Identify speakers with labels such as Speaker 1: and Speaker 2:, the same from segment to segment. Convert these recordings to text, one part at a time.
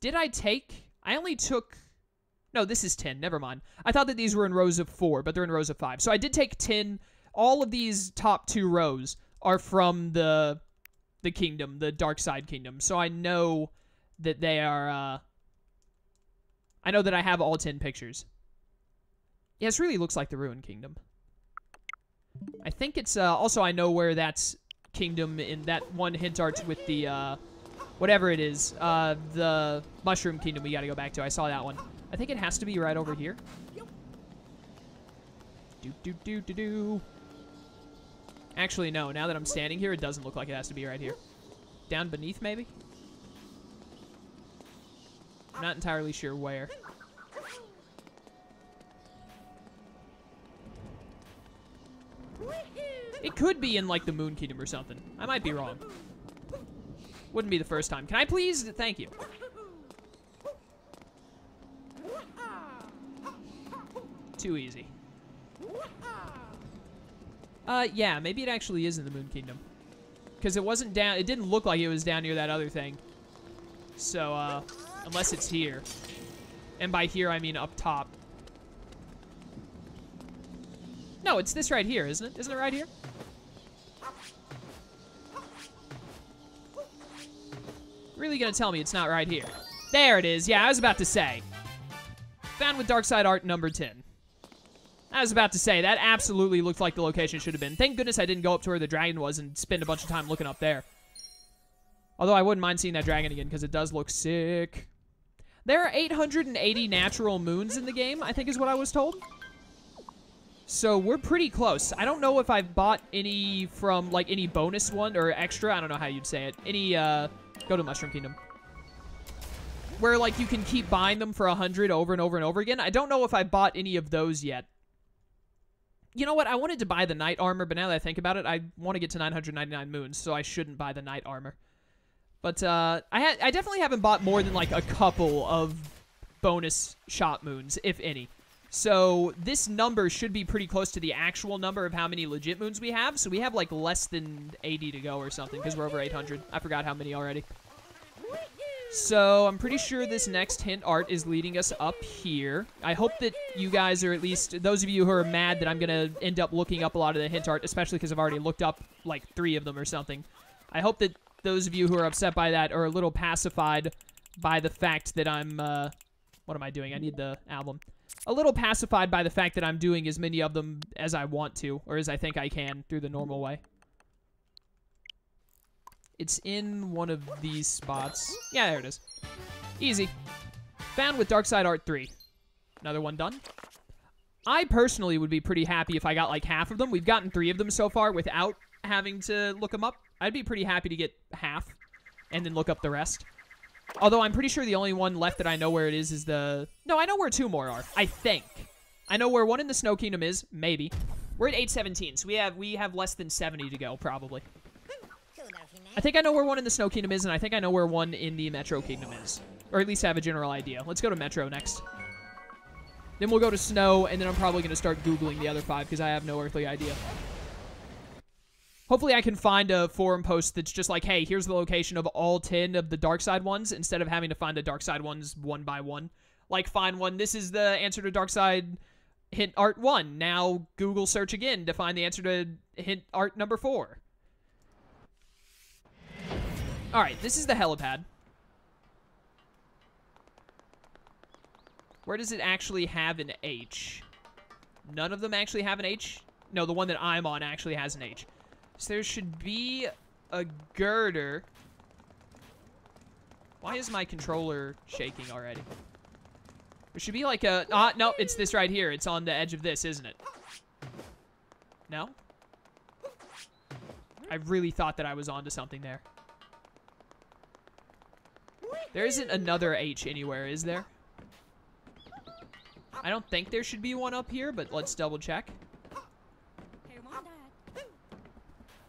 Speaker 1: Did I take... I only took... No, this is 10. Never mind. I thought that these were in rows of 4, but they're in rows of 5. So I did take 10. All of these top two rows are from the the kingdom, the dark side kingdom. So I know that they are... Uh, I know that I have all 10 pictures. Yeah, this really looks like the Ruined Kingdom. I think it's... Uh, also, I know where that's kingdom in that one hint art with the... Uh, whatever it is. Uh, the Mushroom Kingdom we gotta go back to. I saw that one. I think it has to be right over here. Do, do, do, do, do. Actually, no. Now that I'm standing here, it doesn't look like it has to be right here. Down beneath, maybe? I'm not entirely sure where. It could be in, like, the Moon Kingdom or something. I might be wrong. Wouldn't be the first time. Can I please? Thank you. Too easy. Uh, yeah, maybe it actually is in the Moon Kingdom. Because it wasn't down, it didn't look like it was down near that other thing. So, uh, unless it's here. And by here, I mean up top. No, it's this right here, isn't it? Isn't it right here? Really gonna tell me it's not right here. There it is. Yeah, I was about to say. Found with Dark Side Art number 10. I was about to say, that absolutely looked like the location should have been. Thank goodness I didn't go up to where the dragon was and spend a bunch of time looking up there. Although I wouldn't mind seeing that dragon again, because it does look sick. There are 880 natural moons in the game, I think is what I was told. So we're pretty close. I don't know if I've bought any from, like, any bonus one or extra. I don't know how you'd say it. Any, uh, go to Mushroom Kingdom. Where, like, you can keep buying them for 100 over and over and over again. I don't know if I bought any of those yet. You know what? I wanted to buy the knight armor, but now that I think about it, I want to get to 999 moons, so I shouldn't buy the knight armor. But uh, I, I definitely haven't bought more than like a couple of bonus shop moons, if any. So this number should be pretty close to the actual number of how many legit moons we have. So we have like less than 80 to go or something because we're over 800. I forgot how many already. So I'm pretty sure this next hint art is leading us up here. I hope that you guys are at least, those of you who are mad that I'm going to end up looking up a lot of the hint art, especially because I've already looked up like three of them or something. I hope that those of you who are upset by that are a little pacified by the fact that I'm, uh, what am I doing? I need the album. A little pacified by the fact that I'm doing as many of them as I want to, or as I think I can through the normal way. It's in one of these spots. Yeah, there it is. Easy. Found with Dark Side Art 3. Another one done. I personally would be pretty happy if I got like half of them. We've gotten three of them so far without having to look them up. I'd be pretty happy to get half and then look up the rest. Although I'm pretty sure the only one left that I know where it is is the... No, I know where two more are. I think. I know where one in the Snow Kingdom is. Maybe. We're at 817, so we have we have less than 70 to go, probably. I think I know where one in the Snow Kingdom is, and I think I know where one in the Metro Kingdom is. Or at least have a general idea. Let's go to Metro next. Then we'll go to Snow, and then I'm probably going to start Googling the other five, because I have no earthly idea. Hopefully I can find a forum post that's just like, hey, here's the location of all 10 of the Dark Side ones, instead of having to find the Dark Side ones one by one. Like, find one, this is the answer to Dark Side hint art 1. Now Google search again to find the answer to hint art number 4. Alright, this is the helipad. Where does it actually have an H? None of them actually have an H? No, the one that I'm on actually has an H. So there should be a girder. Why is my controller shaking already? There should be like a... Ah, no, it's this right here. It's on the edge of this, isn't it? No? I really thought that I was onto something there. There isn't another H anywhere, is there? I don't think there should be one up here, but let's double check.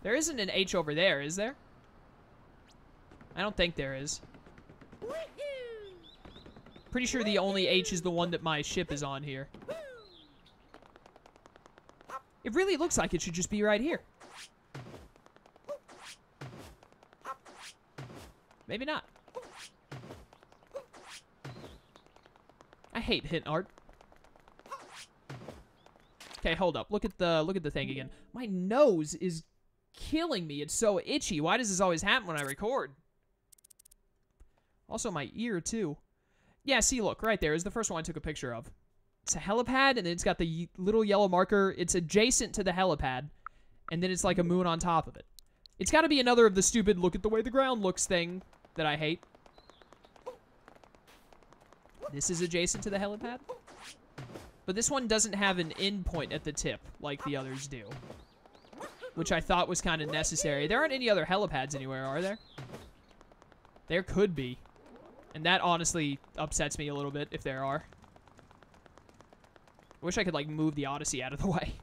Speaker 1: There isn't an H over there, is there? I don't think there is. Pretty sure the only H is the one that my ship is on here. It really looks like it should just be right here. Maybe not. I hate hit art. Okay, hold up. Look at the look at the thing again. My nose is killing me. It's so itchy. Why does this always happen when I record? Also, my ear, too. Yeah, see, look, right there is the first one I took a picture of. It's a helipad, and then it's got the little yellow marker. It's adjacent to the helipad, and then it's like a moon on top of it. It's got to be another of the stupid look at the way the ground looks thing that I hate. This is adjacent to the helipad. But this one doesn't have an end point at the tip like the others do. Which I thought was kind of necessary. There aren't any other helipads anywhere, are there? There could be. And that honestly upsets me a little bit if there are. I wish I could, like, move the Odyssey out of the way.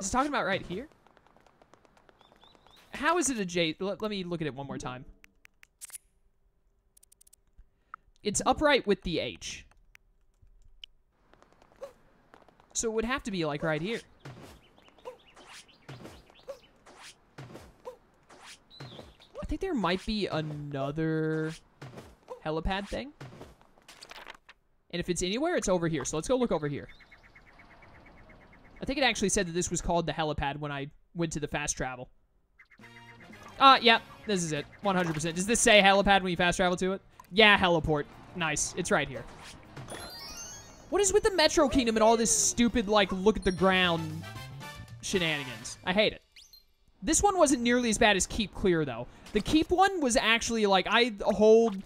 Speaker 1: Is it talking about right here? How is it adjacent? Let, let me look at it one more time. It's upright with the H. So it would have to be, like, right here. Think there might be another helipad thing. And if it's anywhere, it's over here. So let's go look over here. I think it actually said that this was called the helipad when I went to the fast travel. Uh, yeah, this is it. 100%. Does this say helipad when you fast travel to it? Yeah, heliport. Nice. It's right here. What is with the Metro Kingdom and all this stupid, like, look at the ground shenanigans? I hate it. This one wasn't nearly as bad as Keep Clear, though. The Keep one was actually, like, I hold...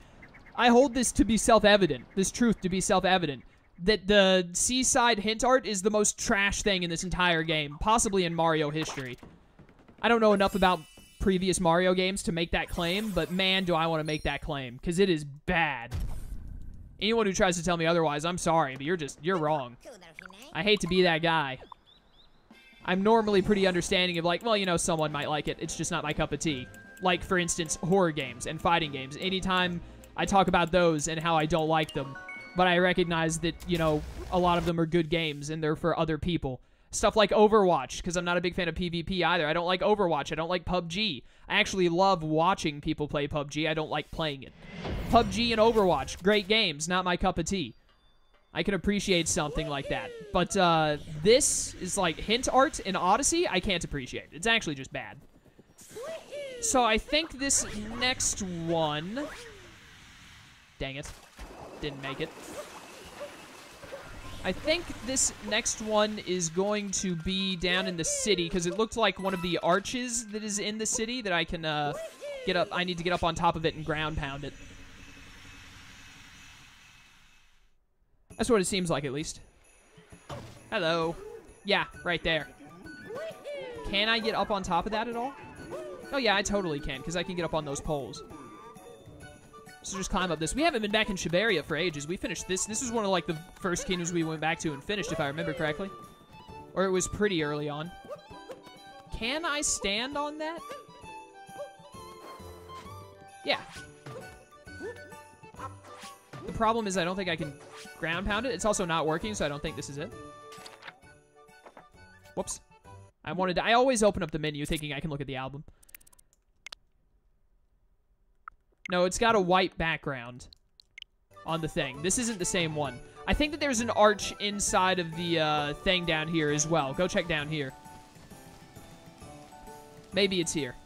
Speaker 1: I hold this to be self-evident. This truth to be self-evident. That the seaside hint art is the most trash thing in this entire game. Possibly in Mario history. I don't know enough about previous Mario games to make that claim, but man, do I want to make that claim. Because it is bad. Anyone who tries to tell me otherwise, I'm sorry, but you're just, you're wrong. I hate to be that guy. I'm normally pretty understanding of like, well, you know, someone might like it. It's just not my cup of tea. Like, for instance, horror games and fighting games. Anytime I talk about those and how I don't like them, but I recognize that, you know, a lot of them are good games and they're for other people. Stuff like Overwatch, because I'm not a big fan of PvP either. I don't like Overwatch. I don't like PUBG. I actually love watching people play PUBG. I don't like playing it. PUBG and Overwatch, great games, not my cup of tea. I can appreciate something like that. But uh, this is like hint art in Odyssey, I can't appreciate. It's actually just bad. So I think this next one... Dang it. Didn't make it. I think this next one is going to be down in the city because it looked like one of the arches that is in the city that I can uh, get up. I need to get up on top of it and ground pound it. That's what it seems like, at least. Hello. Yeah, right there. Can I get up on top of that at all? Oh, yeah, I totally can, because I can get up on those poles. So just climb up this. We haven't been back in Shiveria for ages. We finished this. This was one of, like, the first kingdoms we went back to and finished, if I remember correctly. Or it was pretty early on. Can I stand on that? Yeah. Problem is I don't think I can ground pound it. It's also not working, so I don't think this is it. Whoops. I wanted to, I always open up the menu thinking I can look at the album. No, it's got a white background on the thing. This isn't the same one. I think that there's an arch inside of the uh, thing down here as well. Go check down here. Maybe it's here.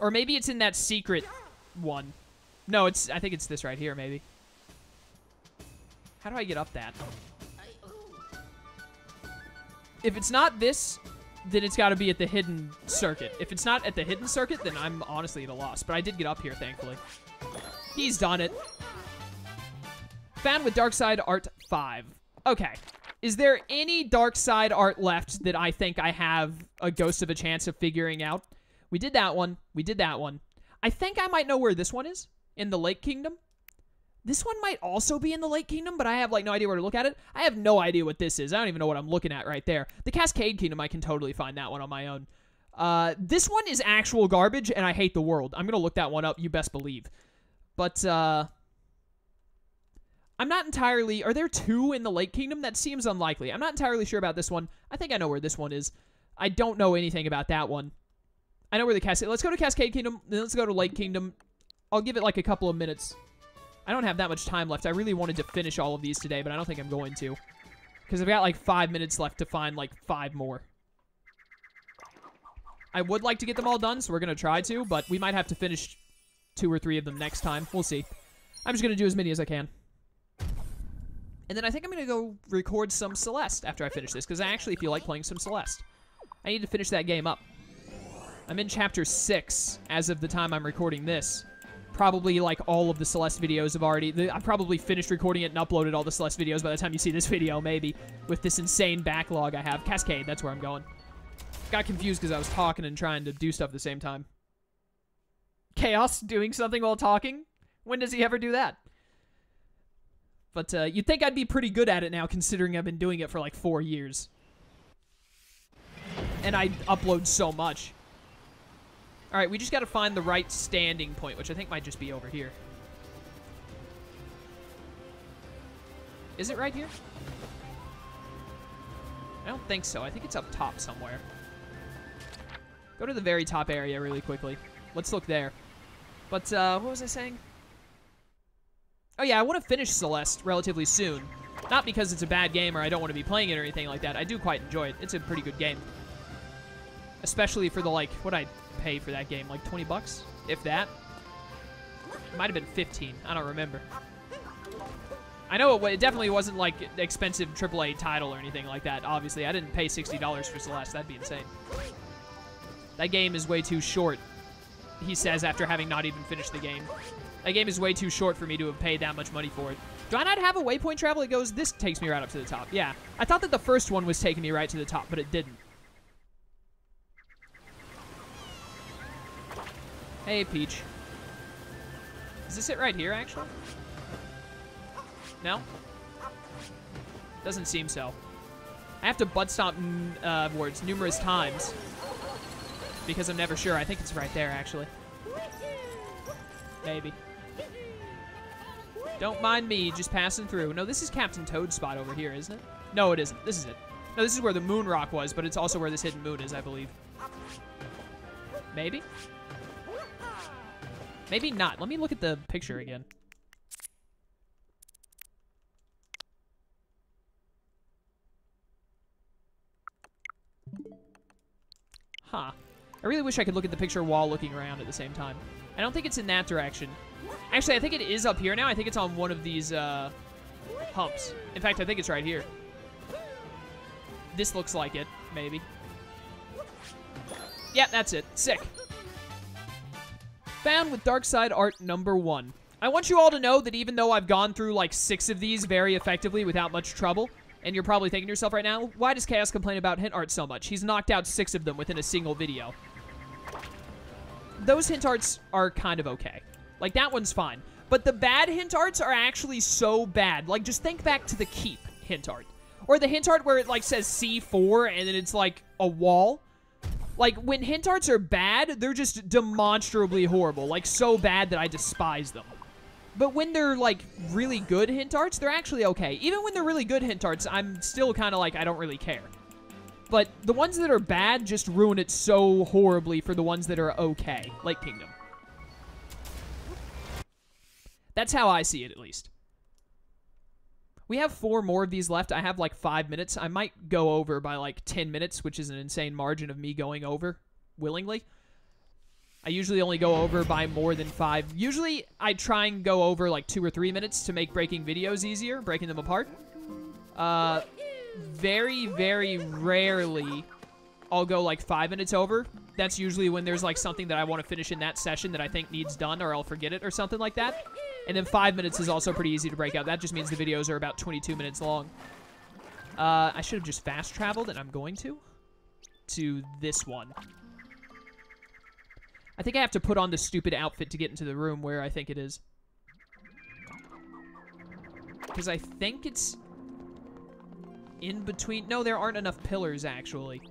Speaker 1: Or maybe it's in that secret one. No, it's. I think it's this right here, maybe. How do I get up that? If it's not this, then it's got to be at the hidden circuit. If it's not at the hidden circuit, then I'm honestly at a loss. But I did get up here, thankfully. He's done it. Fan with Dark Side Art 5. Okay. Is there any Dark Side art left that I think I have a ghost of a chance of figuring out? We did that one. We did that one. I think I might know where this one is. In the Lake Kingdom. This one might also be in the Lake Kingdom, but I have like no idea where to look at it. I have no idea what this is. I don't even know what I'm looking at right there. The Cascade Kingdom, I can totally find that one on my own. Uh, this one is actual garbage, and I hate the world. I'm going to look that one up, you best believe. But, uh... I'm not entirely... Are there two in the Lake Kingdom? That seems unlikely. I'm not entirely sure about this one. I think I know where this one is. I don't know anything about that one. I know where the Cascade... Let's go to Cascade Kingdom, then let's go to Lake Kingdom. I'll give it like a couple of minutes. I don't have that much time left. I really wanted to finish all of these today, but I don't think I'm going to. Because I've got like five minutes left to find like five more. I would like to get them all done, so we're going to try to, but we might have to finish two or three of them next time. We'll see. I'm just going to do as many as I can. And then I think I'm going to go record some Celeste after I finish this, because I actually feel like playing some Celeste. I need to finish that game up. I'm in chapter 6 as of the time I'm recording this. Probably like all of the Celeste videos have already... I probably finished recording it and uploaded all the Celeste videos by the time you see this video, maybe. With this insane backlog I have. Cascade, that's where I'm going. Got confused because I was talking and trying to do stuff at the same time. Chaos doing something while talking? When does he ever do that? But uh, you'd think I'd be pretty good at it now, considering I've been doing it for like four years. And I upload so much. Alright, we just gotta find the right standing point, which I think might just be over here. Is it right here? I don't think so. I think it's up top somewhere. Go to the very top area really quickly. Let's look there. But, uh, what was I saying? Oh yeah, I want to finish Celeste relatively soon. Not because it's a bad game or I don't want to be playing it or anything like that. I do quite enjoy it. It's a pretty good game. Especially for the, like, what I pay for that game. Like 20 bucks? If that. It might have been 15. I don't remember. I know it, it definitely wasn't, like, expensive AAA title or anything like that. Obviously, I didn't pay $60 for Celeste. That'd be insane. That game is way too short, he says after having not even finished the game. That game is way too short for me to have paid that much money for it. Do I not have a waypoint travel? It goes, this takes me right up to the top. Yeah. I thought that the first one was taking me right to the top, but it didn't. Hey, Peach. Is this it right here, actually? No? Doesn't seem so. I have to butt stomp uh, words numerous times because I'm never sure. I think it's right there, actually. Maybe. Don't mind me just passing through. No, this is Captain Toad's spot over here, isn't it? No, it isn't. This is it. No, this is where the moon rock was, but it's also where this hidden moon is, I believe. Maybe? Maybe not. Let me look at the picture again. Huh. I really wish I could look at the picture while looking around at the same time. I don't think it's in that direction. Actually, I think it is up here now. I think it's on one of these uh, humps. In fact, I think it's right here. This looks like it, maybe. Yeah, that's it. Sick. Found with Dark Side Art number one. I want you all to know that even though I've gone through like six of these very effectively without much trouble, and you're probably thinking to yourself right now, why does Chaos complain about hint art so much? He's knocked out six of them within a single video those hint arts are kind of okay. Like, that one's fine. But the bad hint arts are actually so bad. Like, just think back to the Keep hint art. Or the hint art where it, like, says C4 and then it's, like, a wall. Like, when hint arts are bad, they're just demonstrably horrible. Like, so bad that I despise them. But when they're, like, really good hint arts, they're actually okay. Even when they're really good hint arts, I'm still kind of like, I don't really care. But the ones that are bad just ruin it so horribly for the ones that are okay, like Kingdom. That's how I see it, at least. We have four more of these left. I have like five minutes. I might go over by like 10 minutes, which is an insane margin of me going over willingly. I usually only go over by more than five. Usually, I try and go over like two or three minutes to make breaking videos easier, breaking them apart. Uh, very, very rarely I'll go like five minutes over. That's usually when there's like something that I want to finish in that session that I think needs done or I'll forget it or something like that. And then five minutes is also pretty easy to break out. That just means the videos are about 22 minutes long. Uh, I should have just fast traveled, and I'm going to, to this one. I think I have to put on the stupid outfit to get into the room where I think it is. Because I think it's in between. No, there aren't enough pillars, actually,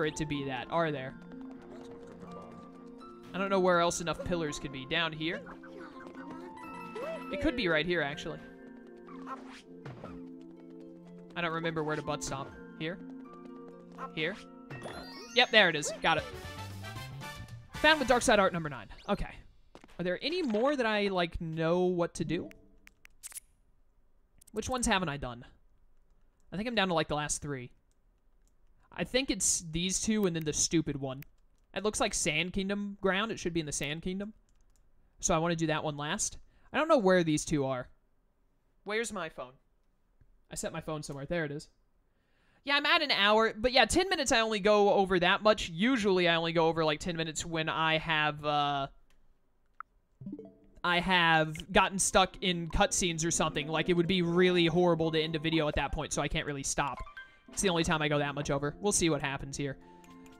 Speaker 1: for it to be that, are there? I don't know where else enough pillars could be. Down here? It could be right here, actually. I don't remember where to butt stomp. Here? Here? Yep, there it is. Got it. Found with Dark Side Art number 9. Okay. Are there any more that I, like, know what to do? Which ones haven't I done? I think I'm down to like the last three. I think it's these two and then the stupid one. It looks like Sand Kingdom ground. It should be in the Sand Kingdom. So I want to do that one last. I don't know where these two are. Where's my phone? I set my phone somewhere. There it is. Yeah, I'm at an hour, but yeah, 10 minutes I only go over that much. Usually I only go over like 10 minutes when I have, uh, I have gotten stuck in cutscenes or something. Like, it would be really horrible to end a video at that point, so I can't really stop. It's the only time I go that much over. We'll see what happens here.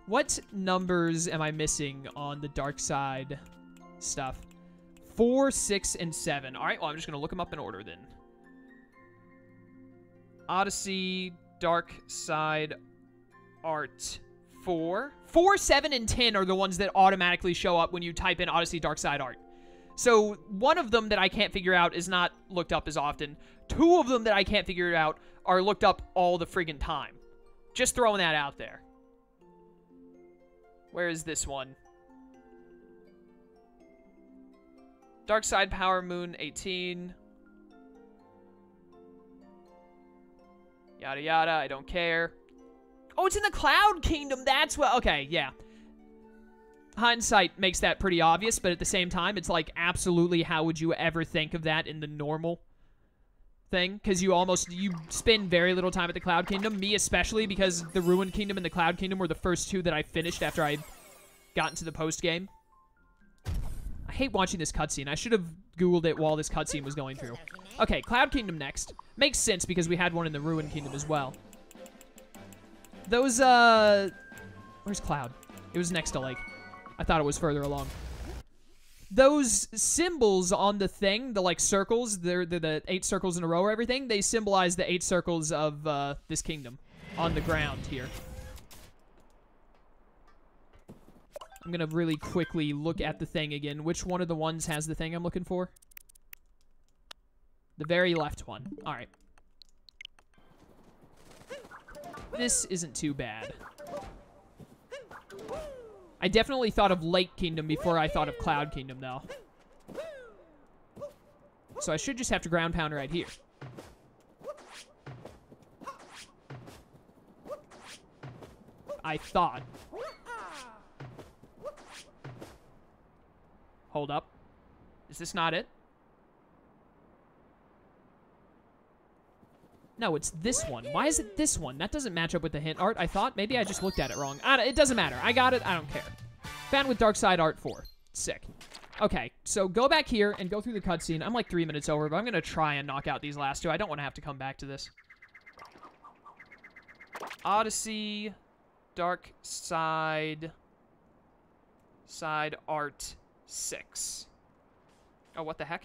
Speaker 1: What numbers am I missing on the dark side stuff? Four, six, and seven. All right, well, I'm just going to look them up in order then. Odyssey, Dark Side Art 4. 4, 7, and 10 are the ones that automatically show up when you type in Odyssey Dark Side Art. So one of them that I can't figure out is not looked up as often. Two of them that I can't figure out are looked up all the friggin' time. Just throwing that out there. Where is this one? Dark Side Power Moon 18. Yada yada, I don't care. Oh, it's in the Cloud Kingdom. That's what. Okay, yeah. Hindsight makes that pretty obvious, but at the same time, it's like absolutely how would you ever think of that in the normal thing? Because you almost you spend very little time at the Cloud Kingdom. Me especially, because the Ruined Kingdom and the Cloud Kingdom were the first two that I finished after I got into the post game. I hate watching this cutscene. I should have Googled it while this cutscene was going through. Okay, Cloud Kingdom next. Makes sense because we had one in the ruined Kingdom as well. Those, uh... Where's Cloud? It was next to Lake. I thought it was further along. Those symbols on the thing, the, like, circles, they're, they're the eight circles in a row or everything, they symbolize the eight circles of, uh, this kingdom on the ground here. I'm going to really quickly look at the thing again. Which one of the ones has the thing I'm looking for? The very left one. All right. This isn't too bad. I definitely thought of Lake Kingdom before I thought of Cloud Kingdom, though. So I should just have to ground pound right here. I thought. Hold up. Is this not it? No, it's this one. Why is it this one? That doesn't match up with the hint art, I thought. Maybe I just looked at it wrong. it doesn't matter. I got it. I don't care. Fan with Dark Side Art 4. Sick. Okay, so go back here and go through the cutscene. I'm like three minutes over, but I'm going to try and knock out these last two. I don't want to have to come back to this. Odyssey, Dark Side, Side Art 6. Oh, what the heck?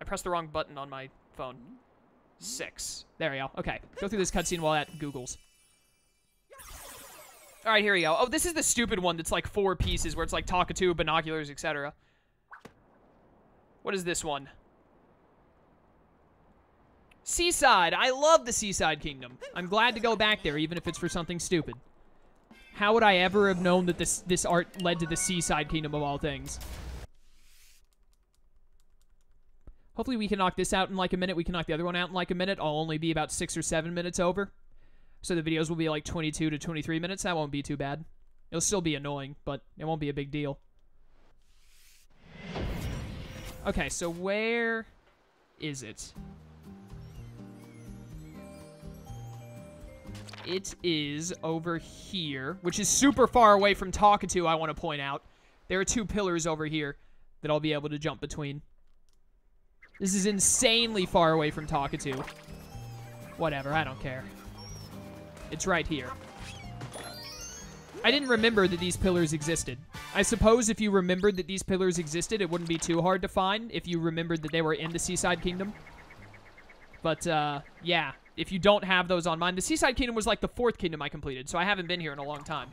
Speaker 1: I pressed the wrong button on my phone. Six. There we go. Okay, go through this cutscene while that Googles. All right, here we go. Oh, this is the stupid one that's like four pieces where it's like Talkatoo, binoculars, etc. What is this one? Seaside. I love the Seaside Kingdom. I'm glad to go back there, even if it's for something stupid. How would I ever have known that this this art led to the Seaside Kingdom of all things? Hopefully we can knock this out in like a minute. We can knock the other one out in like a minute. I'll only be about six or seven minutes over. So the videos will be like 22 to 23 minutes. That won't be too bad. It'll still be annoying, but it won't be a big deal. Okay, so where is it? It is over here, which is super far away from Talkatoo, I want to point out. There are two pillars over here that I'll be able to jump between. This is insanely far away from Talkatoo. Whatever, I don't care. It's right here. I didn't remember that these pillars existed. I suppose if you remembered that these pillars existed, it wouldn't be too hard to find if you remembered that they were in the Seaside Kingdom. But, uh, yeah. If you don't have those on mine, the Seaside Kingdom was like the fourth kingdom I completed, so I haven't been here in a long time.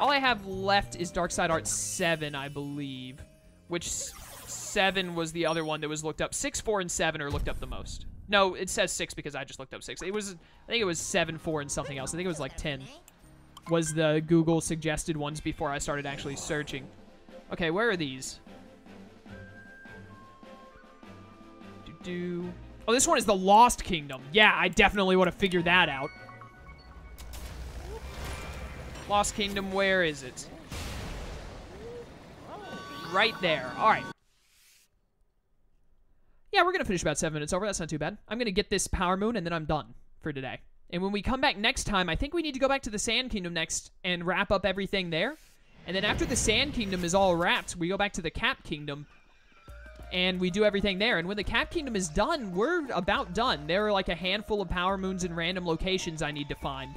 Speaker 1: All I have left is Dark Side Art 7, I believe, which seven was the other one that was looked up. Six, four, and seven are looked up the most. No, it says six because I just looked up six. It was, I think it was seven, four, and something else. I think it was like ten. Was the Google suggested ones before I started actually searching. Okay, where are these? Do do. Oh, this one is the Lost Kingdom. Yeah, I definitely want to figure that out. Lost Kingdom, where is it? Right there. All right. Yeah, we're going to finish about seven minutes over. That's not too bad. I'm going to get this Power Moon, and then I'm done for today. And when we come back next time, I think we need to go back to the Sand Kingdom next and wrap up everything there. And then after the Sand Kingdom is all wrapped, we go back to the Cap Kingdom, and we do everything there. And when the Cap Kingdom is done, we're about done. There are like a handful of Power Moons in random locations I need to find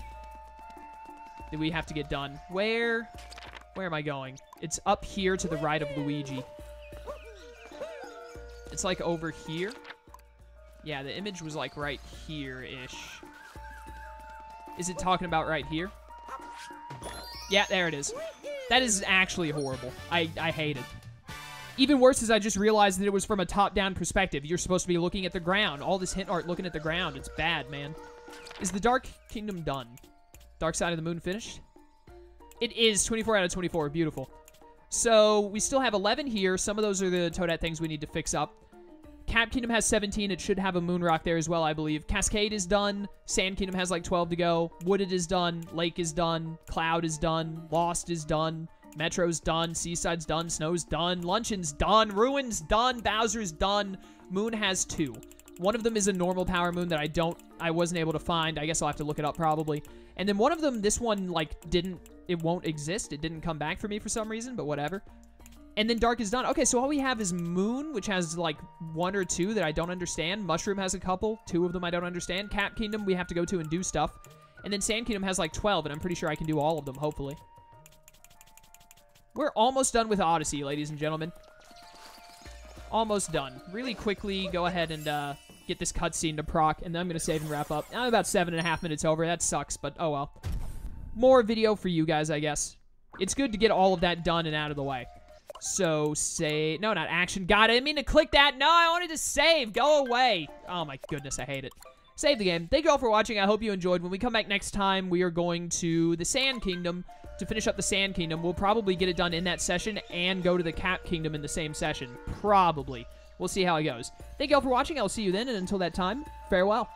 Speaker 1: that we have to get done. Where, where am I going? It's up here to the right of Luigi. It's like over here. Yeah, the image was like right here-ish. Is it talking about right here? Yeah, there it is. That is actually horrible. I, I hate it. Even worse is I just realized that it was from a top-down perspective. You're supposed to be looking at the ground. All this hint art looking at the ground. It's bad, man. Is the Dark Kingdom done? Dark Side of the Moon finished? It is 24 out of 24. Beautiful. So we still have 11 here. Some of those are the Toadette things we need to fix up. Cap Kingdom has 17. It should have a Moon Rock there as well, I believe. Cascade is done. Sand Kingdom has like 12 to go. Wooded is done. Lake is done. Cloud is done. Lost is done. Metro's done. Seaside's done. Snow's done. Luncheon's done. Ruin's done. Bowser's done. Moon has two. One of them is a normal power moon that I don't, I wasn't able to find. I guess I'll have to look it up probably. And then one of them, this one, like, didn't, it won't exist. It didn't come back for me for some reason, but whatever. And then Dark is done. Okay, so all we have is Moon, which has, like, one or two that I don't understand. Mushroom has a couple. Two of them I don't understand. Cap Kingdom we have to go to and do stuff. And then Sand Kingdom has, like, 12, and I'm pretty sure I can do all of them, hopefully. We're almost done with Odyssey, ladies and gentlemen. Almost done. Really quickly, go ahead and uh, get this cutscene to proc, and then I'm going to save and wrap up. I'm about seven and a half minutes over. That sucks, but oh well. More video for you guys, I guess. It's good to get all of that done and out of the way. So, say... No, not action. God, I didn't mean to click that. No, I wanted to save. Go away. Oh, my goodness, I hate it. Save the game. Thank you all for watching. I hope you enjoyed. When we come back next time, we are going to the Sand Kingdom to finish up the Sand Kingdom. We'll probably get it done in that session and go to the Cap Kingdom in the same session. Probably. We'll see how it goes. Thank you all for watching. I'll see you then, and until that time, farewell.